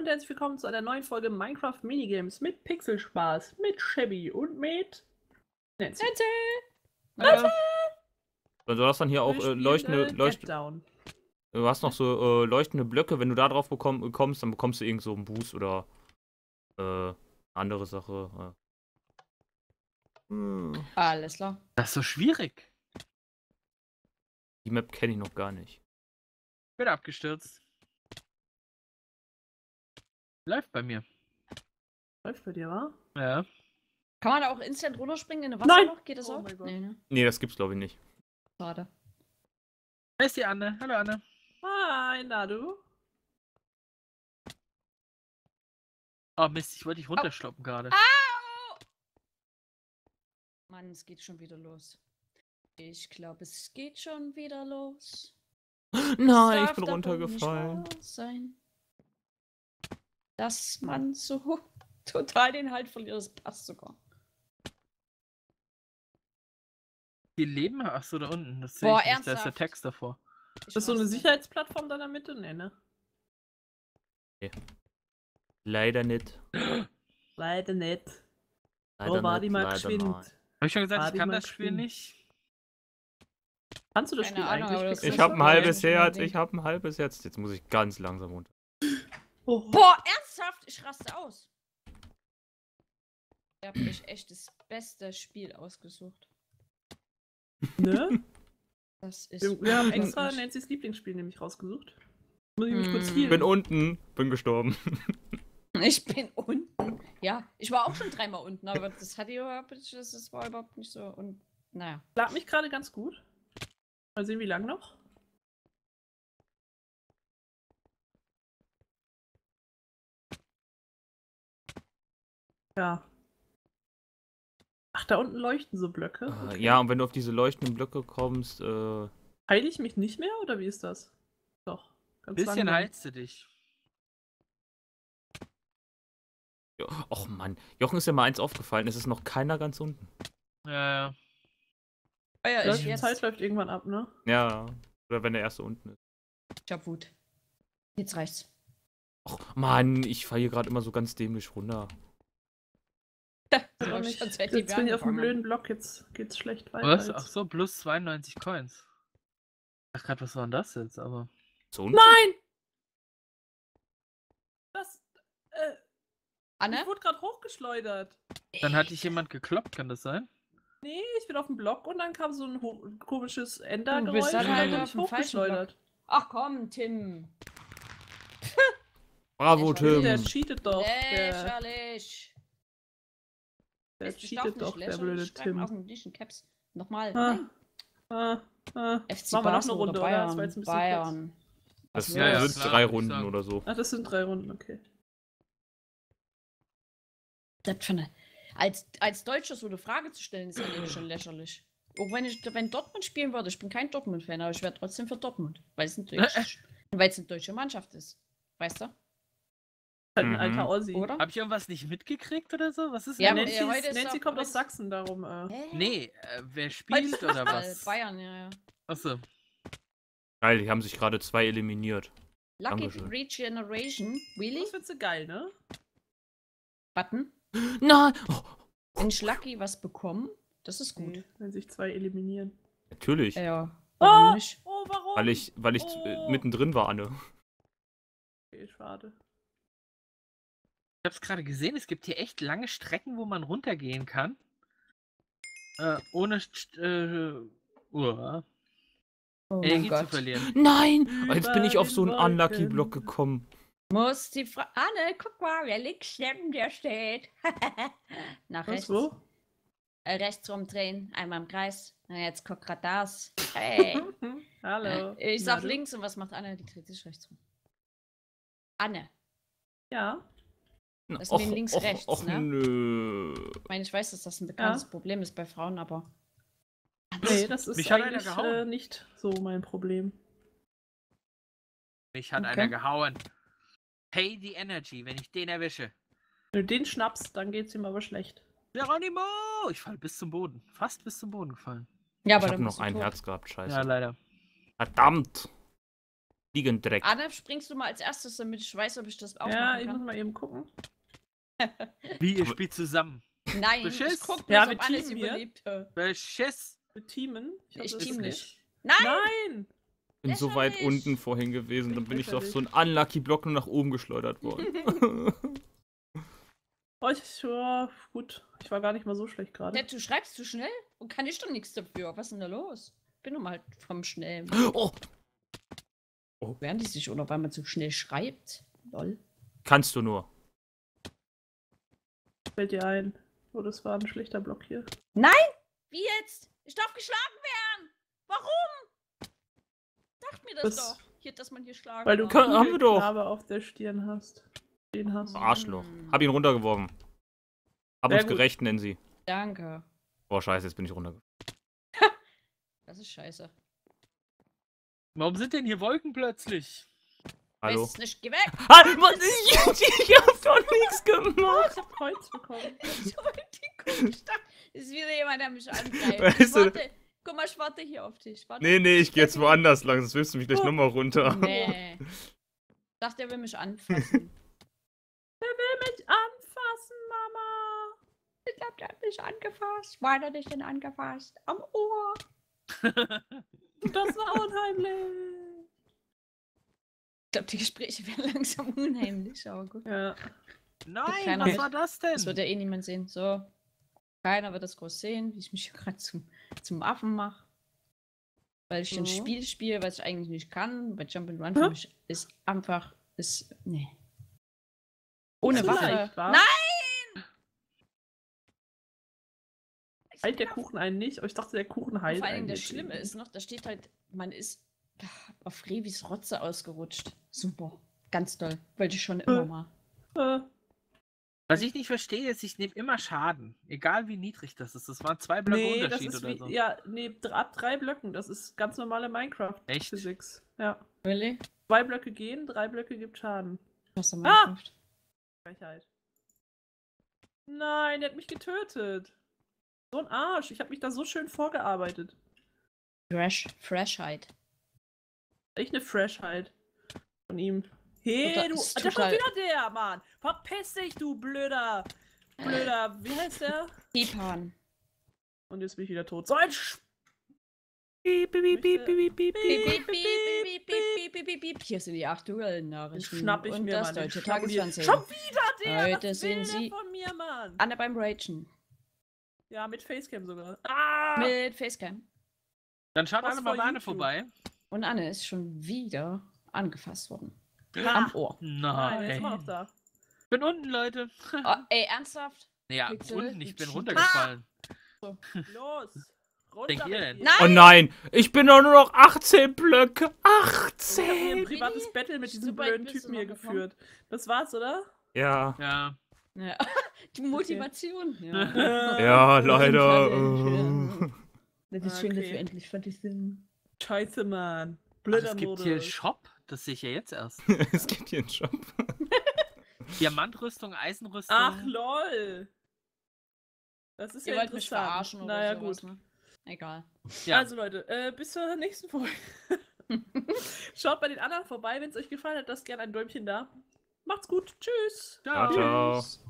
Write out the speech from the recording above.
und herzlich willkommen zu einer neuen Folge Minecraft Minigames mit Pixelspaß, mit Chevy und mit Nancy. Äh, du hast dann hier auch äh, leuchtende, äh, leucht, du hast noch so äh, leuchtende Blöcke. Wenn du da drauf bekomm, bekommst, dann bekommst du irgend so einen Boost oder äh, andere Sache. Äh. Hm, Alles klar. Das ist so schwierig. Die Map kenne ich noch gar nicht. Bin abgestürzt. Läuft bei mir. Läuft bei dir, wa? Ja. Kann man da auch instant runterspringen in eine Nein! Wasserloch? Geht das Oh auch? mein Gott. Nee, ne? Nee, das gibt's glaube ich nicht. Schade. Da ist die Anne. Hallo Anne. Hi, na du? Oh Mist, ich wollte dich runterschloppen gerade. Au! Mann, es geht schon wieder los. Ich glaube, es geht schon wieder los. Nein, ich bin runtergefallen. Sein, dass man so total den Halt verliert. Das passt sogar. Die leben. Achso, da unten. Das sehe Boah, ich nicht. Da ist der? Text davor. Ich Ist das so eine Sicherheitsplattform da in der Mitte? Nee, ne? Leider nicht. Leider nicht. Leider oh, war die mal geschwind. Habe ich schon gesagt, Warte ich kann das Spiel geschwind. nicht? Kannst du das Keine Spiel Ahnung, eigentlich? das? Ich habe ein halbes Herz, ich habe ein halbes Herz. Jetzt muss ich ganz langsam runter. Oh. Boah, ernsthaft? Ich raste aus. Ihr habt euch echt das beste Spiel ausgesucht. Ne? Das ist. Wir, wir haben extra. Nancy's Lieblingsspiel nämlich rausgesucht. Muss ich mich kurz Hm. healen. Bin unten, bin gestorben. Ich bin unten. Ja, ich war auch schon dreimal unten, aber das hatte überhaupt nicht, das, das war überhaupt nicht so. Und naja. Schlag mich gerade ganz gut. Mal sehen, wie lang noch. Ja. Ach, da unten leuchten so Blöcke. Äh, Okay. Ja, und wenn du auf diese leuchtenden Blöcke kommst, äh, Heile ich mich nicht mehr oder wie ist das? Doch. Ganz Bisschen langsam. heilst du dich. Jo- Och Mann, Jochen ist ja mal eins aufgefallen, es ist noch keiner ganz unten. Ja, ja. Ah ja, ich die. Zeit läuft irgendwann ab, ne? Ja, oder wenn der erste unten ist. Ich hab Wut. Jetzt reicht's. Och Mann, ich falle hier gerade immer so ganz dämlich runter. Die Jetzt bin ich auf dem blöden. Block, jetzt geht's schlecht weiter. Was? jetzt. Ach so, plus 92 Coins. Ach grad, was war denn das jetzt? Aber. So? Nein! Das. Äh, Anne? ich wurde gerade hochgeschleudert. Dann hat dich jemand gekloppt, kann das sein? Nee, ich bin auf dem Block und dann kam so ein komisches Endergeräusch und dann halt bin ich hochgeschleudert. Ach komm, Tim. Bravo, Ich Tim. Der cheatet doch. Der, Lächerlich. Der das cheatet doch, der blöde Tim. Auf Nischen Caps. Nochmal. Ah, ah, ah. FC Machen wir noch eine Runde, oder oder? Bayern. Das war jetzt ein bisschen Bayern. Das Ja, ja, sind drei Runden oder so. Ach, das sind drei Runden, okay. Das für eine, als, als Deutscher so eine Frage zu stellen, ist alleine schon lächerlich. Auch wenn ich wenn Dortmund spielen würde, ich bin kein Dortmund-Fan, aber ich wäre trotzdem für Dortmund, weil es, ein deutsch, weil es eine deutsche Mannschaft ist. Weißt du? Halt ein Mhm. alter Ossi. Oder? Hab ich irgendwas nicht mitgekriegt oder so? Was ist Ja, denn? aber- Nancy, heute ist Nancy kommt aus Sachsen, darum. Äh. Nee, äh, wer spielt oder was? Bayern, ja, ja. Achso. Geil, die haben sich gerade zwei eliminiert. Lucky Dankeschön. Regeneration. Really? Das wird so geil, ne? Button. Nein! Oh, Wenn ich Lucky was bekomme, das ist gut. Nee, wenn sich zwei eliminieren. natürlich. Ja. Warum Oh, nicht? oh, warum? Weil ich, weil ich Oh. mittendrin war, Anne. Okay, schade. Ich hab's gerade gesehen, es gibt hier echt lange Strecken, wo man runtergehen kann. Äh, ohne äh, uh, Oh mein Energie zu Gott. verlieren. Nein! Oh, Jetzt bin Über ich auf so einen. Unlucky-Block gekommen. Muss die Frau. Anne, guck mal, wer links neben dir steht. Nach Was, rechts. wo? Äh, rechts rumdrehen, einmal im Kreis. Na, jetzt guck grad das. Hey. Hallo. Äh, ich sag du? links und was macht Anne? Die dreht sich rechts rum. Anne. Ja. Das ist links, rechts, och, ne? nö. Ich meine, ich weiß, dass das ein bekanntes Problem ist bei Frauen, aber. Nee, das ist Mich hat einer eigentlich gehauen. äh, nicht so mein Problem. Mich hat Okay. einer gehauen. Pay the energy, wenn ich den erwische. Wenn du den schnappst, dann geht's ihm aber schlecht. Geronimo! Ich fall bis zum Boden. Fast bis zum Boden gefallen. Ja, Ich aber habe dann noch ein tot. Herz gehabt, scheiße. Ja, leider. Verdammt! Fliegendreck. Anna, springst du mal als erstes, damit ich weiß, ob ich das auch Ja, ich muss mal eben gucken. Wie, ihr spielt zusammen. Nein, Beschiss. ich guck Ja, bloß, wir ob Anna es teamen hier. überlebt hat. Beschiss. Mit Teamen. Ich das team nicht. nicht. Nein! Nein! bin so weit lächerlich. unten vorhin gewesen, dann bin ich auf so einen unlucky Block nur nach oben geschleudert worden. Oh, ich, ja, gut. Ich war gar nicht mal so schlecht gerade. Ja, du schreibst zu schnell und kann ich doch nichts dafür. Was ist denn da los? Bin nun mal vom Schnellen. oh, Werden die sich oder weil man zu schnell schreibt? Lol. kannst du nur. Fällt dir ein. Oh, das war ein schlechter Block hier. Wie jetzt? Ich darf geschlagen werden! Warum? Sagt mir das, Das- doch. Hier, dass man hier schlagen Weil du. Kann- haben wir doch. Narbe auf der Stirn hast. Den hast. Arschloch. Hab ihn runtergeworfen. Hab Sehr uns gut. gerecht, nennen sie. Danke. Boah, scheiße, jetzt bin ich runtergeworfen. Das ist scheiße. Warum sind denn hier Wolken plötzlich? Hallo? Weiß nicht, geh weg! Ah, Mann, ich, ich hab doch nichts gemacht. Ich hab Kreuz bekommen. Ich wollte ich dachte, es ist wieder jemand, der mich angreift. Weißt du- warte. Guck mal, ich warte hier auf dich. Warte. Nee, nee, ich geh jetzt woanders lang, sonst wirfst du mich gleich nochmal runter. Nee. Ich dachte, er will mich anfassen. Mich anfassen, Mama. Ich glaube, der hat mich angefasst. War er dich denn angefasst? Am Ohr. Das war unheimlich. Ich glaube, die Gespräche werden langsam unheimlich, aber gut. Ja. Nein, keiner was war das denn? Das wird ja eh niemand sehen. So. Keiner wird das groß sehen, wie ich mich hier gerade zum, zum Affen mache. Weil ich ein Mhm. Spiel spiele, was ich eigentlich nicht kann. Weil Jump'n'Run Hä? für mich ist einfach. Ist. Nee. Ohne Waffe. Nein! Heilt der Kuchen einen nicht? Aber ich dachte, der Kuchen heilt vor allem das. Schlimme ist noch, da steht halt, man ist auf Revis Rotze ausgerutscht. Super. Ganz toll. Wollte ich schon immer mal. Was ich nicht verstehe, ist, ich nehme immer Schaden. Egal wie niedrig das ist. Das waren zwei Blöcke nee, das Unterschied ist oder wie, so. ja, nee, ab drei Blöcken. Das ist ganz normale Minecraft-Physics. Ja. Really? Zwei Blöcke gehen, drei Blöcke gibt Schaden. Was Ah! Minecraft? Frechheit. Nein, der hat mich getötet. So ein Arsch. Ich habe mich da so schön vorgearbeitet. Fresh, Freshheit. Echt eine Freshheit von ihm. Hey, du, da ist schon wieder der, Mann. Verpiss dich, du blöder, blöder, wie heißt der? Ipan. Und jetzt bin ich wieder tot. So ein Sch hier sind die aktuellen Nachrichten. Schnapp ich mir das deutsche Tagesfernsehen. Schon wieder der! Heute sind sie von mir, Mann. Anne beim Ragen. Ja, mit Facecam sogar. Mit Facecam. Dann schaut alle mal bei vorbei. Und Anne ist schon wieder angefasst worden. Ah, Am Ohr. Nein, der ist immer noch Nein. da. Ich bin unten, Leute. Oh, ey, ernsthaft? Ja, Pixel, unten. Ich bin runtergefallen. Los. Runter. Nein! Oh nein, ich bin doch nur noch 18 Blöcke. Ich habe 18! ein privates Battle mit diesem So blöden Typen hier geführt. Das war's, oder? Ja. Ja. Ja. Die Motivation. Ja. Ja, Das ist leider. Äh. Das ist schön, dass wir endlich fertig sind. Scheiße, Mann. Ach, Blöder es gibt hier Shop. Das sehe ich ja jetzt erst. es gibt hier einen Shop. Diamantrüstung, Eisenrüstung. Ach, lol. Das ist Ihr ja wollt mich interessant. verarschen oder naja, sowas, gut. ne? Egal. ja. Also, Leute, äh, bis zur nächsten Folge. Schaut bei den anderen vorbei, wenn es euch gefallen hat. Lasst gerne ein Däumchen da. Macht's gut. Tschüss. Ciao, ciao. Tschüss.